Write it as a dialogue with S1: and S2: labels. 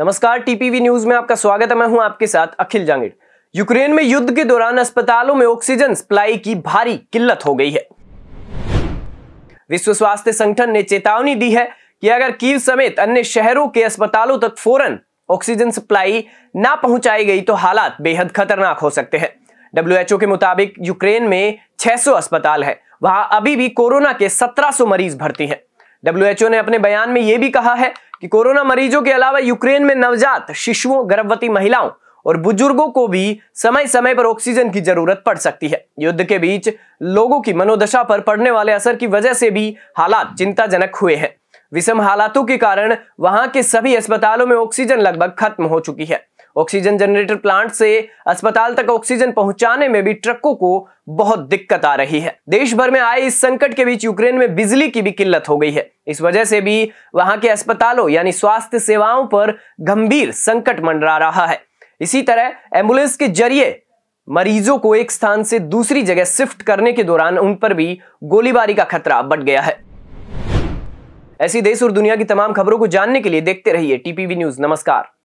S1: नमस्कार, TPV news में आपका स्वागत है। मैं हूँ आपके साथ अखिल जांगिड़। यूक्रेन में युद्ध के दौरान अस्पतालों में ऑक्सीजन सप्लाई की भारी किल्लत हो गई है। विश्व स्वास्थ्य संगठन ने चेतावनी दी है कि अगर कीव समेत अन्य शहरों के अस्पतालों तक फ़ौरन ऑक्सीजन सप्लाई ना पहुंचाई गई तो हालात बेहद खतरनाक हो सकते हैं। डब्ल्यूएचओ के मुताबिक यूक्रेन में 600 अस्पताल है। वहाँ अभी भी कोरोना के 1700 मरीज़ भर्ती हैं। डब्ल्यूएचओ ने अपने बयान में यह भी कहा है कि कोरोना मरीजों के अलावा यूक्रेन में नवजात शिशुओं, गर्भवती महिलाओं और बुज़ुर्गों को भी समय समय पर ऑक्सीजन की ज़रूरत पड़ सकती है। युद्ध के बीच लोगों की मनोदशा पर पड़ने वाले असर की वजह से भी हालात चिंताजनक हुए हैं। विषम हालातों के कारण वहाँ के सभी अस्पतालों में ऑक्सीजन लगभग खत्म हो चुकी है। ऑक्सीजन जनरेटर प्लांट से अस्पताल तक ऑक्सीजन पहुँचाने में भी ट्रकों को बहुत दिक्कत आ रही है। देश भर में आए इस संकट के बीच यूक्रेन में बिजली की भी किल्लत हो गई है। इस वजह से भी वहाँ के अस्पतालों यानी स्वास्थ्य सेवाओं पर गंभीर संकट मंडरा रहा है। इसी तरह एंबुलेंस के ज़रिए मरीजों को एक स्थान से दूसरी जगह शिफ्ट करने के दौरान उन पर भी गोलीबारी का खतरा बढ़ गया है। ऐसी देश और दुनिया की तमाम खबरों को जानने के लिए देखते रहिए टीपीवी न्यूज़। नमस्कार।